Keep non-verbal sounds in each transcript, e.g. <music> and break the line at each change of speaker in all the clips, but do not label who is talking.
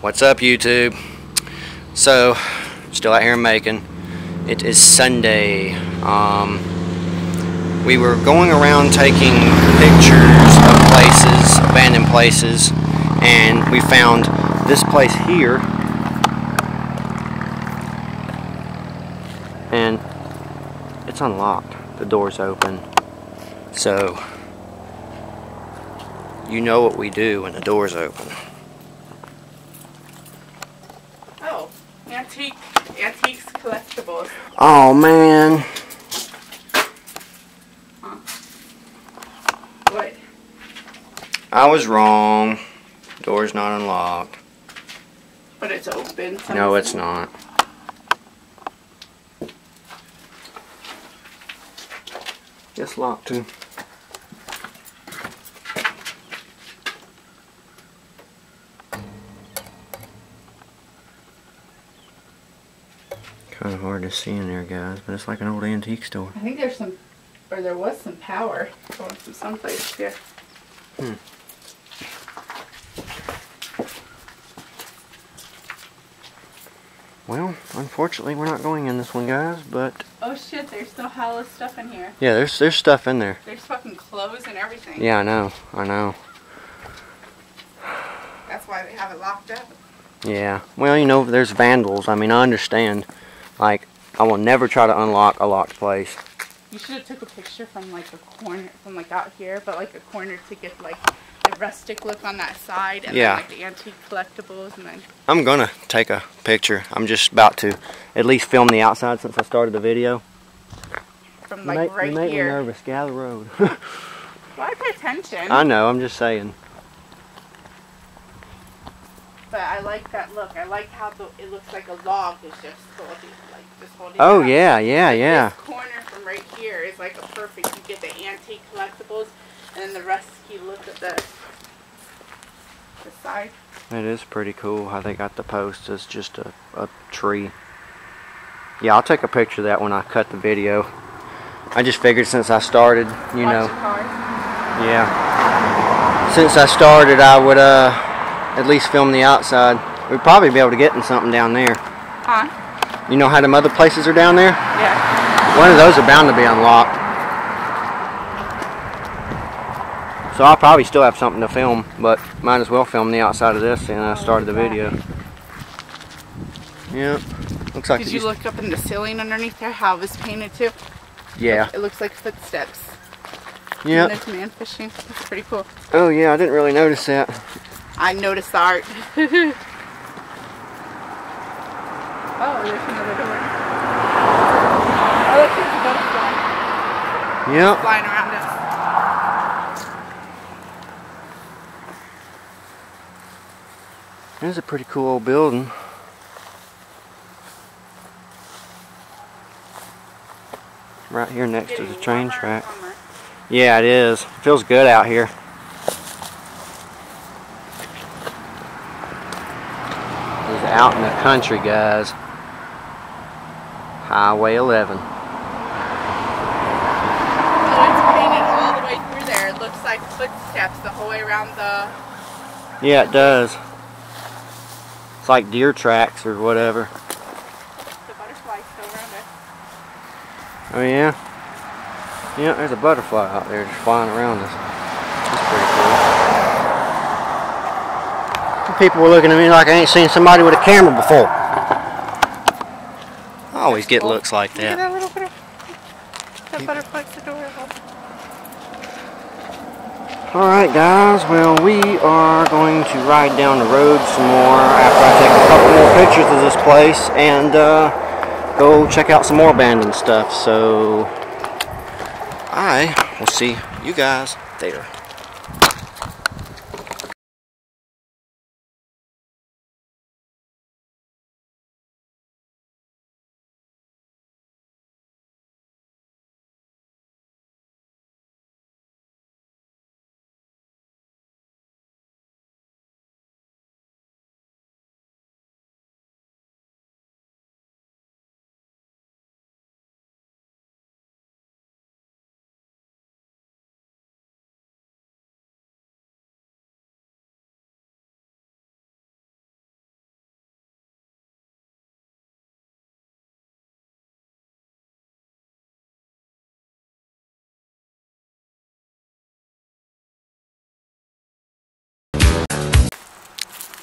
What's up YouTube? So, still out here in Macon. It is Sunday. Um, we were going around taking pictures of places, abandoned places, and we found this place here. And it's unlocked. The door's open. So, you know what we do when the door's open.
Oh, antique, antiques collectibles.
Oh man.
What?
I was wrong. Door's not unlocked.
But it's open.
No, it's not. It's locked too. Kind of hard to see in there, guys, but it's like an old antique store.
I think there's some, or there was some power going from someplace here.
Hmm. Well, unfortunately, we're not going in this one, guys. But
Oh shit, there's still hella stuff in here.
yeah, there's there's stuff in there.
There's fucking clothes and everything.
Yeah, I know, I know.
That's why they have it locked up.
Yeah. Well, you know, there's vandals. I mean, I understand. Like, I will never try to unlock a locked place.
You should have took a picture from like a corner, from like out here, but like a corner to get like the rustic look on that side, and
Yeah.
then like the antique collectibles, and then
I'm gonna take a picture. I'm just about to at least film the outside since I started the video.
from
You
like
make, you
right
make me
here.
nervous. Gather road. <laughs>
Why pay attention?
I know. I'm just saying.
But I like that look. I like how the, it looks like a log is just holding, like just holding.
Oh yeah, yeah, yeah.
This corner from right here is like a perfect. You get the antique collectibles, and then the rusty look at the the side.
It is pretty cool how they got the post as just a, a tree. Yeah, I'll take a picture of that when I cut the video. I just figured since I started, you
Watch
know, yeah. Since I started, I would uh at least film the outside. We'd probably be able to get in something down there.
Huh?
You know how them other places are down there?
Yeah.
One of those are bound to be unlocked. So I'll probably still have something to film, but might as well film the outside of this and I started the video. Yeah. Looks like
Did you look up in the ceiling underneath there? How it was painted too.
Yeah.
It looks like footsteps.
Yeah.
And there's man fishing. That's pretty cool.
Oh yeah, I didn't really notice that.
I noticed the art. <laughs> oh, there's another door. Oh, look, there's a butterfly
Yep.
flying around us.
It's a pretty cool old building. Right here next to the train track. Yeah, it is. Feels good out here. Out in the country, guys. Highway 11.
Oh, it's painted all the way through there. It looks like footsteps the whole way around the.
Yeah, it does. It's like deer tracks or whatever.
The still around us.
Oh yeah? Yeah, there's a butterfly out there just flying around us. That's pretty cool. People were looking at me like I ain't seen somebody with a camera before. I always get looks like that.
that little. That butterfly's adorable.
Alright guys, well we are going to ride down the road some more after I take a couple more pictures of this place and uh, go check out some more abandoned stuff. So I will see you guys there.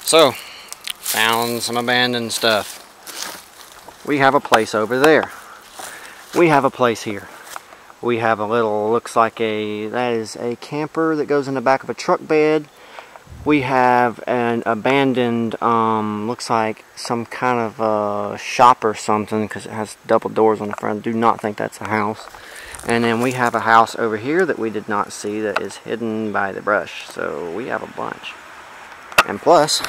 So, found some abandoned stuff. We have a place over there. We have a place here. We have a little, looks like a, that is a camper that goes in the back of a truck bed. We have an abandoned, um, looks like some kind of a shop or something because it has double doors on the front. I do not think that's a house. And then we have a house over here that we did not see that is hidden by the brush. So we have a bunch. And plus,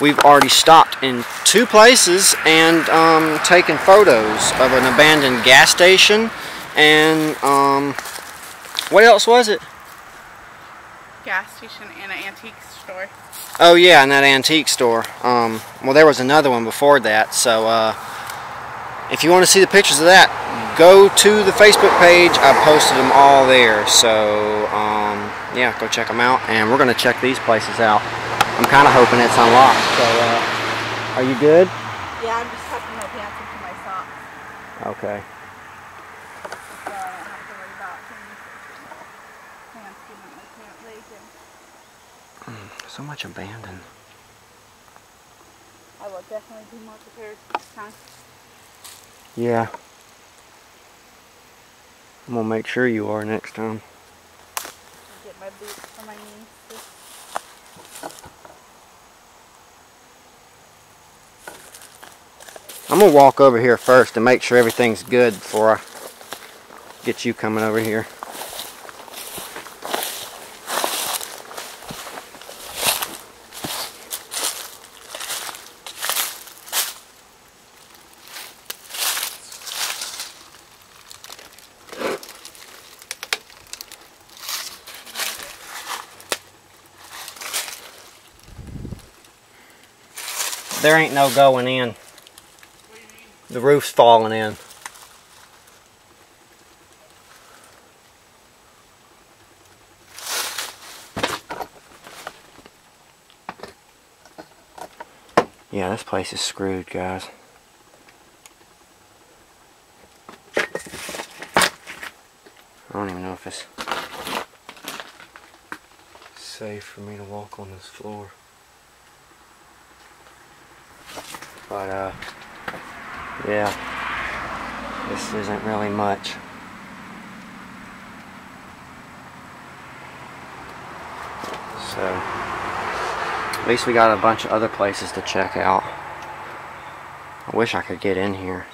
we've already stopped in two places and um, taken photos of an abandoned gas station and um, what else was it?
Gas station and an antique store.
Oh yeah, and that antique store. Um, well, there was another one before that. So uh, if you want to see the pictures of that, go to the Facebook page. I posted them all there. So um, yeah, go check them out. And we're gonna check these places out. I'm kind of hoping it's unlocked. So uh, are you good?
Yeah, I'm just tucking my pants into my socks.
Okay.
So I don't have to worry about. Pants getting my pant legs in.
So much abandoned.
I will definitely be more prepared next time.
Yeah. I'm gonna make sure you are next time.
Get my boots for my knees.
I'm gonna walk over here first and make sure everything's good before I get you coming over here. There ain't no going in.
What do you mean?
The roof's falling in. Yeah, this place is screwed, guys. I don't even know if it's safe for me to walk on this floor. But, uh, yeah, this isn't really much. So, at least we got a bunch of other places to check out. I wish I could get in here,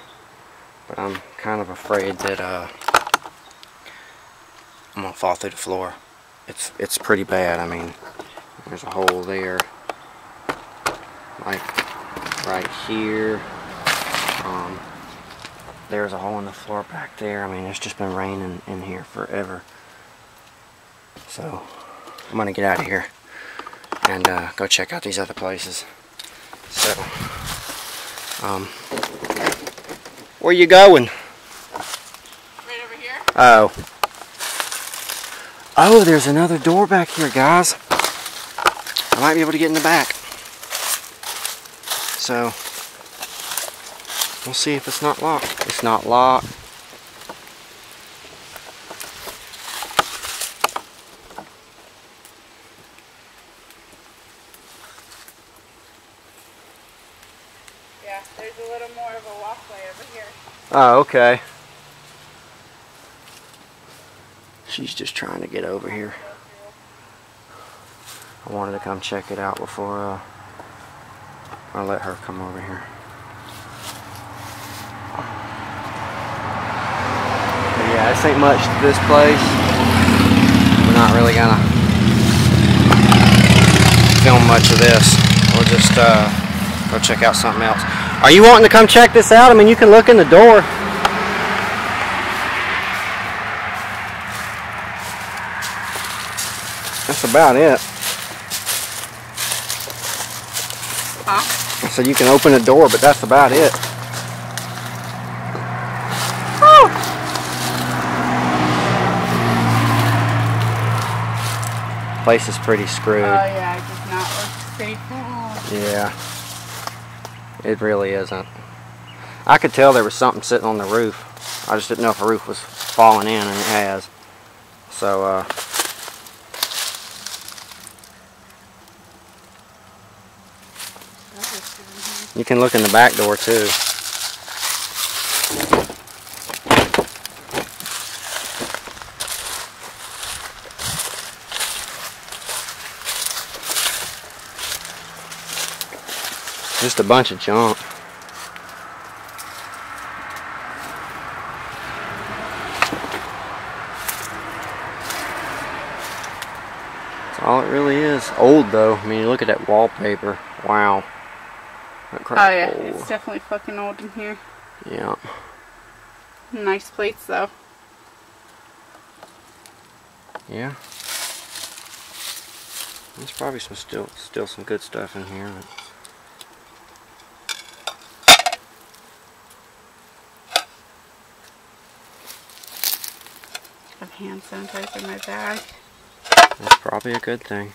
but I'm kind of afraid that uh, I'm gonna fall through the floor. It's it's pretty bad. I mean, there's a hole there, like right here. Um, there's a hole in the floor back there. I mean, it's just been raining in here forever. So, I'm gonna get out of here and uh, go check out these other places. So, um, where you going?
Right over here?
Oh. Oh, there's another door back here, guys. I might be able to get in the back. So, we'll see if it's not locked. It's not locked.
Yeah, there's a little more of a walkway over here.
Oh, okay. She's just trying to get over here. I wanted to come check it out before uh, I let her come over here. Yeah, this ain't much to this place. We're not really gonna film much of this. We'll just uh, go check out something else. Are you wanting to come check this out? I mean, you can look in the door. That's about it.
Huh?
I said you can open the door, but that's about it. Place is pretty screwed.
Oh yeah, it does not look safe at all.
Yeah. It really isn't. I could tell there was something sitting on the roof. I just didn't know if the roof was falling in, and it has. So, uh, You can look in the back door too. Just a bunch of junk. That's all it really is. Old though. I mean, you look at that wallpaper. Wow. That crap's
Oh yeah,
old.
it's definitely fucking old in here.
Yeah.
Nice plates though.
Yeah. There's probably some still still some good stuff in here. But
hand sanitizer in my bag.
that's probably a good thing.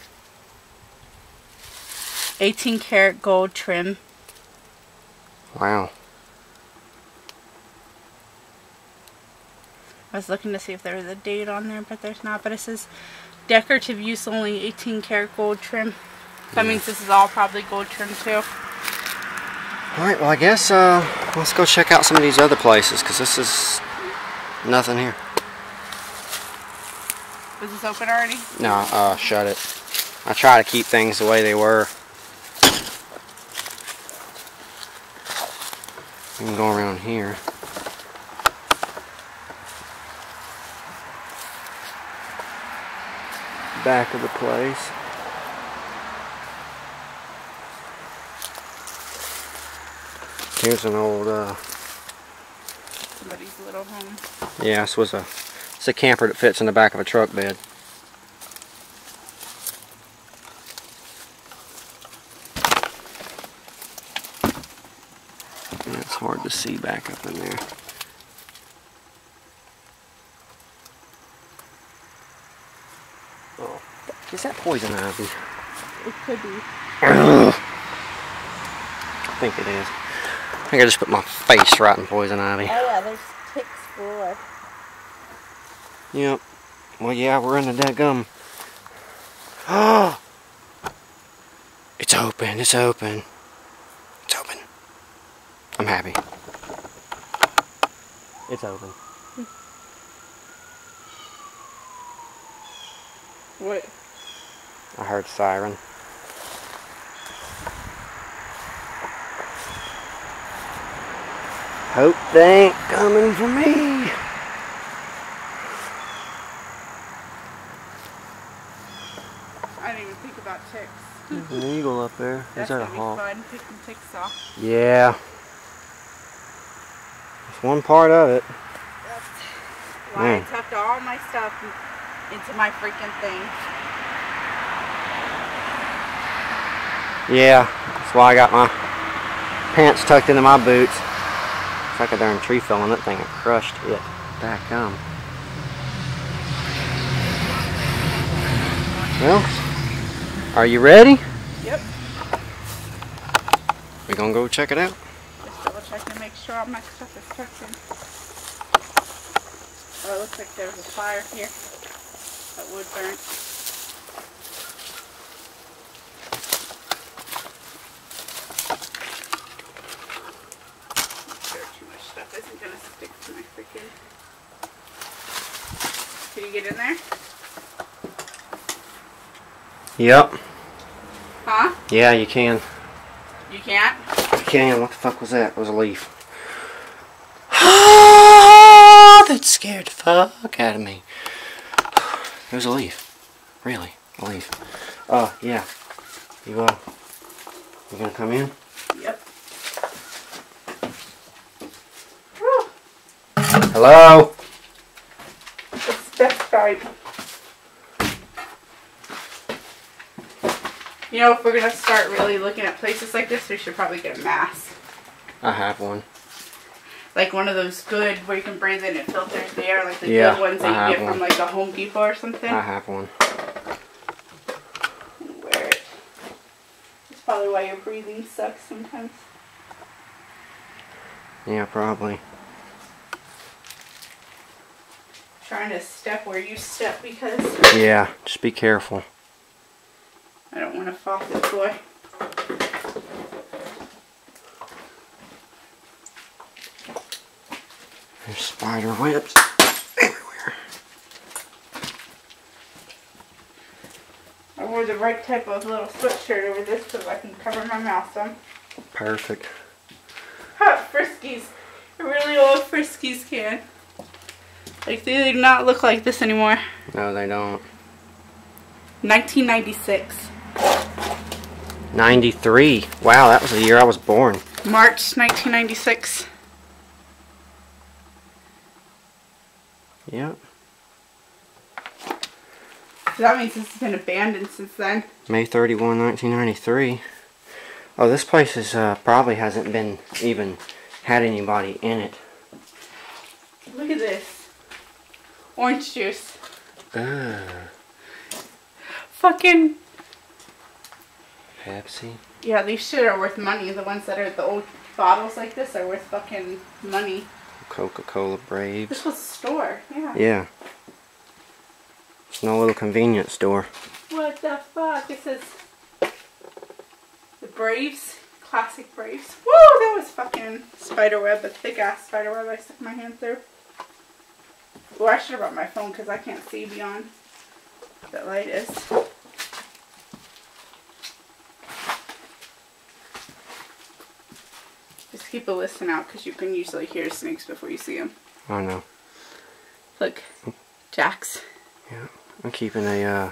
18 karat gold trim.
Wow.
I was looking to see if there was a date on there, but there's not. But it says decorative use only 18 karat gold trim. That means this is all probably gold trim too.
Alright, well I guess uh, let's go check out some of these other places because this is nothing here.
Was this open already?
No, uh, shut it. I try to keep things the way they were. We can go around here. Back of the place. Here's an old, uh,
Somebody's little home.
yeah, this was a, it's a camper that fits in the back of a truck bed. It's hard to see back up in there. Oh, is that poison ivy?
It could be.
I think it is. I think I just put my face right in poison ivy.
Oh yeah, there's
Yep. Well, yeah, we're in the dead gum. Oh! <gasps> It's open. It's open. It's open. I'm happy. It's open.
What?
I heard siren. Hope they ain't coming for me.
I didn't even think about ticks.
There's an eagle up there. Is
That's
that a hawk?
fun, picking ticks off.
Yeah. That's one part of it.
That's why I
Mm.
tucked all my stuff into my freaking thing.
Yeah, that's why I got my pants tucked into my boots. It's like a darn tree fell on that thing and crushed it. Back um. Well, are you ready?
Yep.
We gonna go check it out?
Just double check to make sure all my stuff is tucked in. Oh, it looks like there's a fire here. That wood burnt. Sure, too much stuff isn't gonna stick to my freaking. Can you get in there?
Yep.
Huh?
Yeah, you can.
You can't?
You can. What the fuck was that? It was a leaf. <sighs> That scared the fuck out of me. It was a leaf. Really, a leaf. Uh, yeah. You uh, you gonna come in?
Yep.
Hello.
It's best right. You know, if we're gonna start really looking at places like this, we should probably get a mask.
I have one.
Like one of those good where you can breathe in and filters the air, like the
Yeah,
good ones that you get
one.
from like a Home Depot or something.
I have one.
Wear it. That's probably why your breathing sucks sometimes.
Yeah, probably.
Trying to step where you step because
Yeah, just be careful.
I don't want to fall through the floor.
There's spider webs everywhere.
I wore the right type of little sweatshirt over this so I can cover my mouth some.
Perfect.
Hot Friskies. A really old Friskies can. Like, they do not look like this anymore.
No, they don't.
1996.
93. Wow, that was the year I was born.
March 1996.
Yep.
So that means this has been abandoned since then.
May 31, 1993. Oh, this place is uh, probably hasn't been even had anybody in it.
Look at this. Orange juice.
Ugh.
Fucking.
Pepsi.
Yeah, these shit are worth money. The ones that are the old bottles like this are worth fucking money.
Coca-Cola Braves.
This was a store. Yeah.
Yeah. It's no little convenience store.
What the fuck? It says the Braves, classic Braves. Woo! That was fucking spider web, a thick ass spider web I stuck my hand through. Well, I should have brought my phone because I can't see beyond that light is. Keep a listen out because you can usually hear snakes before you see them.
I know.
Look, jacks.
Yeah. I'm keeping a uh,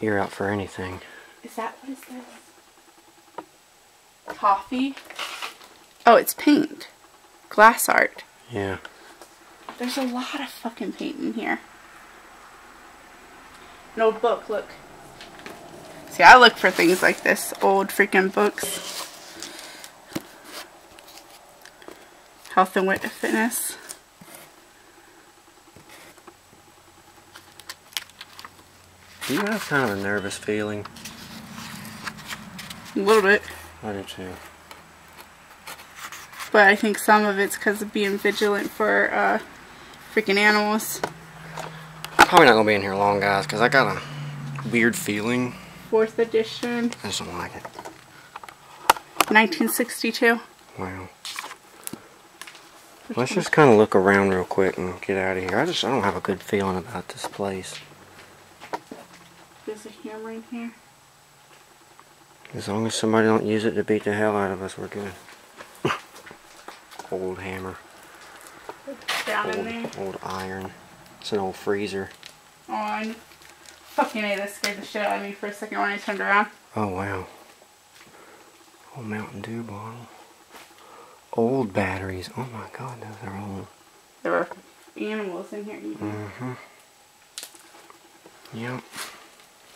ear out for anything.
Is that what is this? Coffee? Oh, it's paint. Glass art.
Yeah.
There's a lot of fucking paint in here. An old book, look. See, I look for things like this. Old freaking books. Health and fitness.
Do you have kind of a nervous feeling?
A little bit.
I do too.
But I think some of it's because of being vigilant for uh, freaking animals.
Probably not gonna be in here long, guys, because I got a weird feeling.
Fourth edition,
I just don't like it.
1962.
Wow. Let's just kind of look around real quick and get out of here. I just I don't have a good feeling about this place.
There's a hammer in here.
As long as somebody don't use it to beat the hell out of us, we're good. <laughs> old hammer.
Down in
Old,
there.
old iron. It's an old freezer.
Oh, fucking A, that scared the shit out of me for a second when I turned around.
Oh wow. Old Mountain Dew bottle. Old batteries. Oh my god, those are old.
There were animals in here.
Mm-hmm. Yep.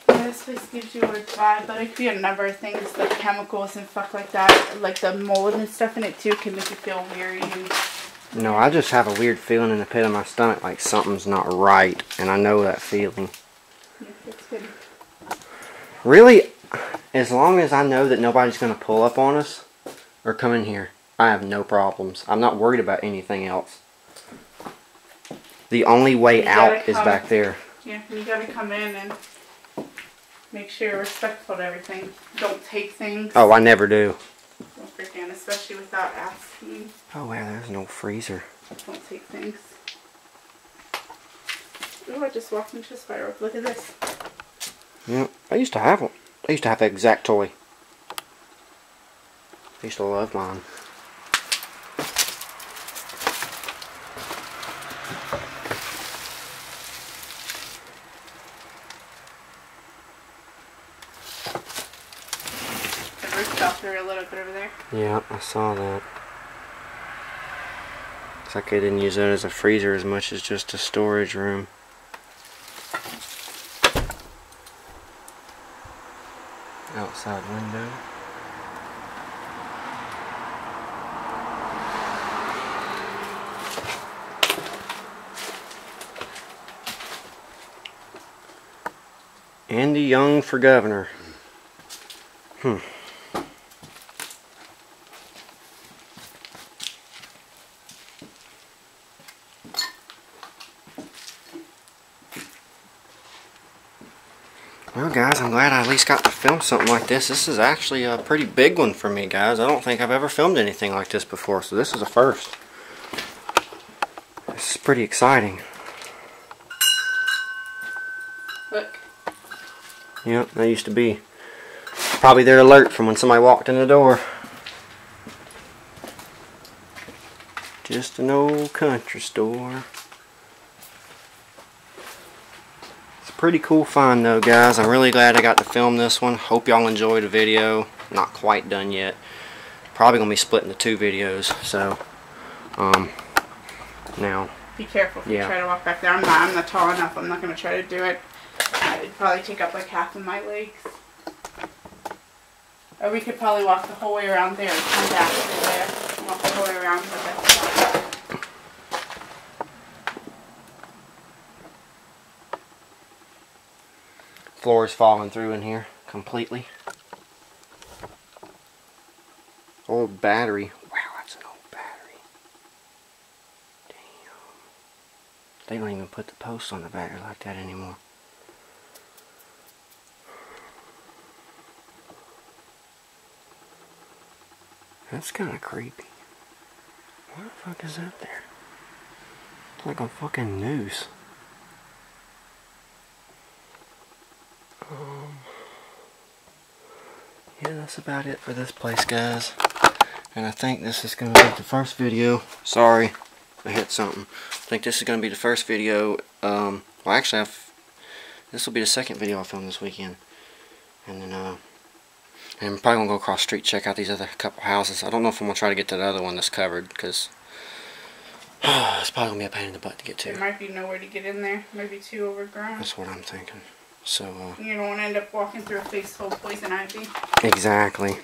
Yeah, this place gives you a weird vibe, but it could be a number of things, like chemicals and fuck like that. Like the mold and stuff in it too can make you feel weary
No, I just have a weird feeling in the pit of my stomach like something's not right, and I know that feeling.
yeah.
Really, as long as I know that nobody's going to pull up on us or come in here, I have no problems. I'm not worried about anything else. The only way out is back there.
Yeah, you gotta come in and make sure you're respectful to everything. Don't take things.
Oh, I never do.
Don't freaking, especially without asking.
Oh, wow, there's no freezer.
Don't take things. Oh, I just walked into a spider web. Look at this.
Yeah, I used to have one. I used to have the exact toy. I used to love mine.
The roof fell through a little bit over there.
Yeah, I saw that. It's like they didn't use that as a freezer as much as just a storage room. Outside window. Andy Young for governor. Hmm. Guys, I'm glad I at least got to film something like this. This is actually a pretty big one for me, guys. I don't think I've ever filmed anything like this before, so this is a first. This is pretty exciting.
Look.
Yep, that used to be probably their alert from when somebody walked in the door. Just an old country store. It's a pretty cool find though guys. I'm really glad I got to film this one. Hope y'all enjoyed the video. Not quite done yet. Probably going to be split into two videos. So, um, now.
Be careful if
Yeah.
you try to walk back there. I'm not, I'm not tall enough. I'm not going to try to do it. It'd probably take up like half of my legs. Or we could probably walk the whole way around there and come back to there. Walk the whole way around, but that's not.
Floor is falling through in here completely. Old battery. Wow, that's an old battery. Damn. They don't even put the posts on the battery like that anymore. That's kind of creepy. What the fuck is that there? Like a fucking noose. Um, yeah, that's about it for this place, guys. And I think this is going to be the first video. Sorry, I hit something. I think this is going to be the first video. Um, well, actually, I've, this will be the second video I filmed this weekend. And then, uh, and I'm probably going to go across the street check out these other couple houses. I don't know if I'm going to try to get to the other one that's covered, because <sighs> it's probably going to be a pain in the butt to get to.
There might be nowhere to get in there. Might be too overgrown.
That's what I'm thinking. So, uh,
You don't want to end up walking through a face full of poison ivy.
Exactly.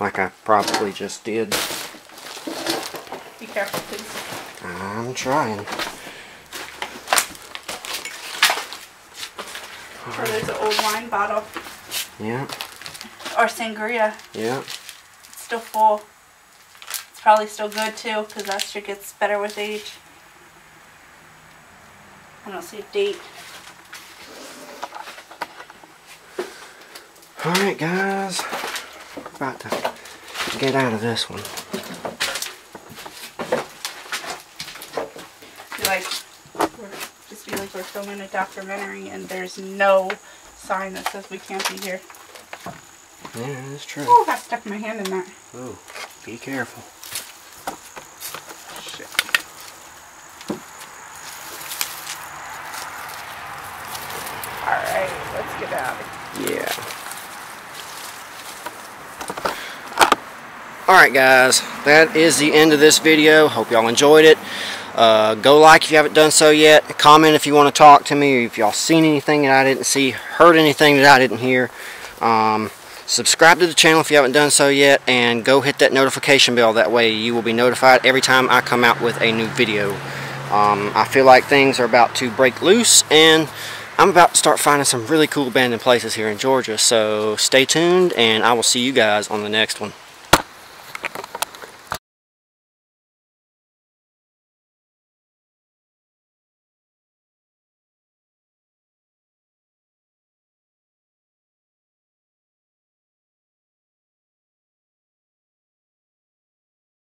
Like I probably just did.
Be careful, please.
I'm trying.
Or there's an old wine bottle.
Yeah,
Or sangria.
yeah.
It's still full. It's probably still good too, because that shit gets better with age. I don't see a date.
Alright, guys. About to get out of this one.
Like, we're, just be like we're filming a documentary and there's no sign that says we can't be here.
Yeah, that's true.
Oh, I stuck my hand in that.
Oh, be careful.
Shit. Alright, let's get out of here.
Yeah. Alright guys, that is the end of this video. Hope y'all enjoyed it. Uh, go like if you haven't done so yet. Comment if you want to talk to me if y'all seen anything that I didn't see, heard anything that I didn't hear. Um, subscribe to the channel if you haven't done so yet and go hit that notification bell. That way you will be notified every time I come out with a new video. Um, I feel like things are about to break loose and I'm about to start finding some really cool abandoned places here in Georgia. So stay tuned and I will see you guys on the next one.